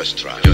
just try.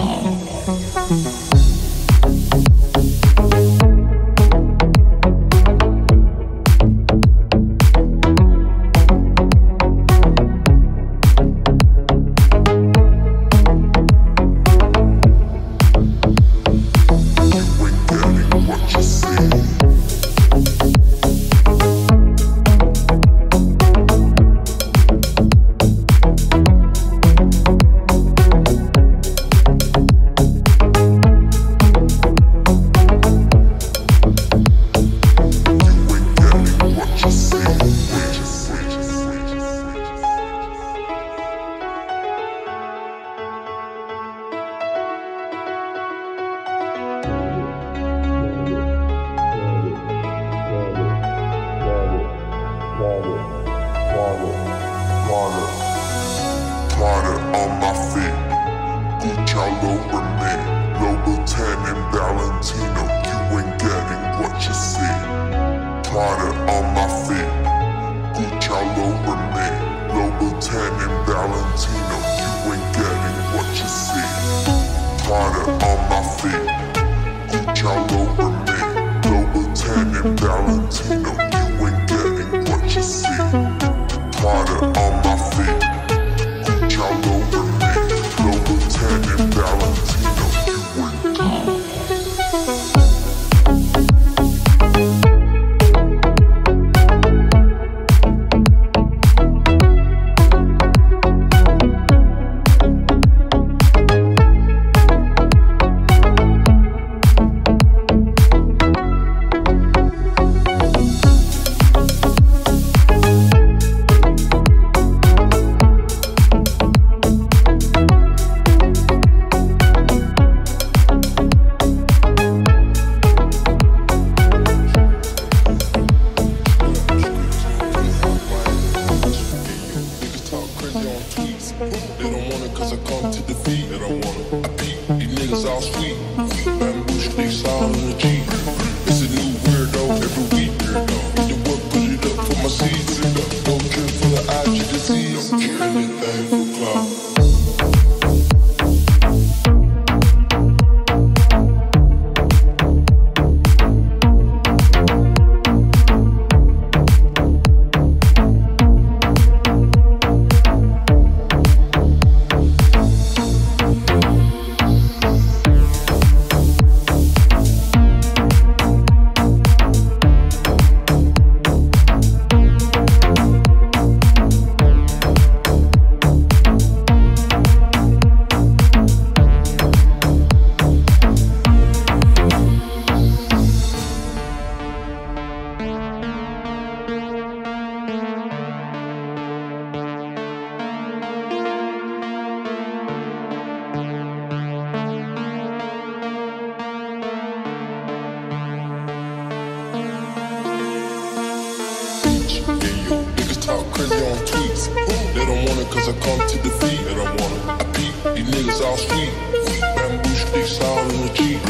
Okay. I you to see I'm that for clout. They don't want it cause I come to defeat. They don't want it. I peep, these niggas all sweet. Bamboo sticks all in the Jeep.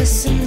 the.